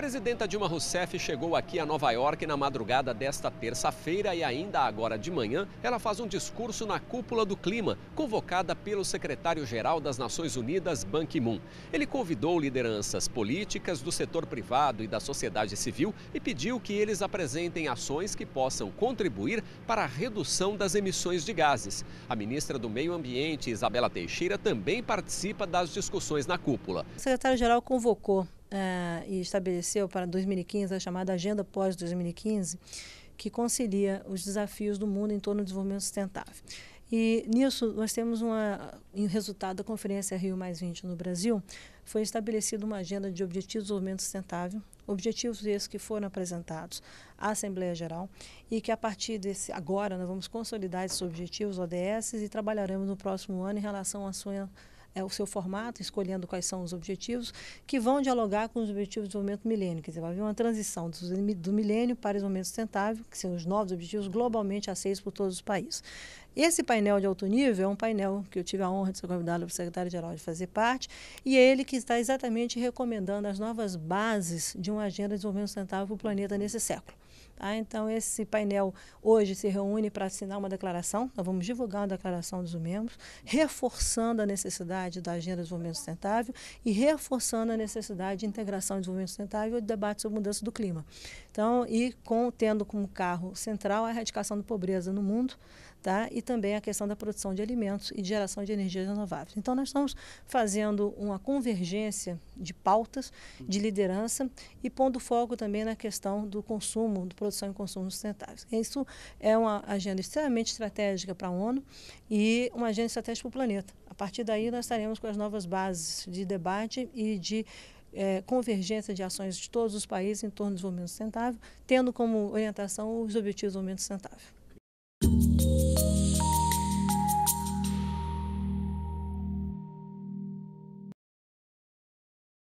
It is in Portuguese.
presidenta Dilma Rousseff chegou aqui a Nova York na madrugada desta terça-feira e ainda agora de manhã ela faz um discurso na cúpula do clima, convocada pelo secretário-geral das Nações Unidas, Ban Ki-moon. Ele convidou lideranças políticas do setor privado e da sociedade civil e pediu que eles apresentem ações que possam contribuir para a redução das emissões de gases. A ministra do Meio Ambiente, Isabela Teixeira, também participa das discussões na cúpula. O secretário-geral convocou uh, e estabeleceu para 2015 a chamada Agenda Pós-2015, que concilia os desafios do mundo em torno do desenvolvimento sustentável. E nisso nós temos uma, resultado da Conferência Rio Mais 20 no Brasil, foi estabelecida uma agenda de objetivos de desenvolvimento sustentável, objetivos esses que foram apresentados à Assembleia Geral e que a partir desse agora nós vamos consolidar esses objetivos ODS e trabalharemos no próximo ano em relação à sua é, o seu formato, escolhendo quais são os objetivos, que vão dialogar com os objetivos do desenvolvimento milênio. Quer dizer, vai haver uma transição do, milênio para o desenvolvimento sustentável, que são os novos objetivos globalmente aceitos por todos os países. Esse painel de alto nível é um painel que eu tive a honra de ser convidado pelo secretário-geral de fazer parte, e é ele que está exatamente recomendando as novas bases de uma agenda de desenvolvimento sustentável para o planeta nesse século. Tá? Então, esse painel hoje se reúne para assinar uma declaração, nós vamos divulgar uma declaração dos membros, reforçando a necessidade da agenda de desenvolvimento sustentável e reforçando a necessidade de integração de desenvolvimento sustentável e debate sobre mudança do clima. Então, e com, tendo como carro central a erradicação da pobreza no mundo, tá? E também a questão da produção de alimentos e de geração de energias renováveis. Então, nós estamos fazendo uma convergência de pautas, de liderança e pondo foco também na questão do consumo, do produção e consumo sustentáveis. Isso é uma agenda extremamente estratégica para a ONU e uma agenda estratégica para o planeta. A partir daí, nós estaremos com as novas bases de debate e de é, convergência de ações de todos os países em torno do desenvolvimento sustentável, tendo como orientação os objetivos do desenvolvimento sustentável.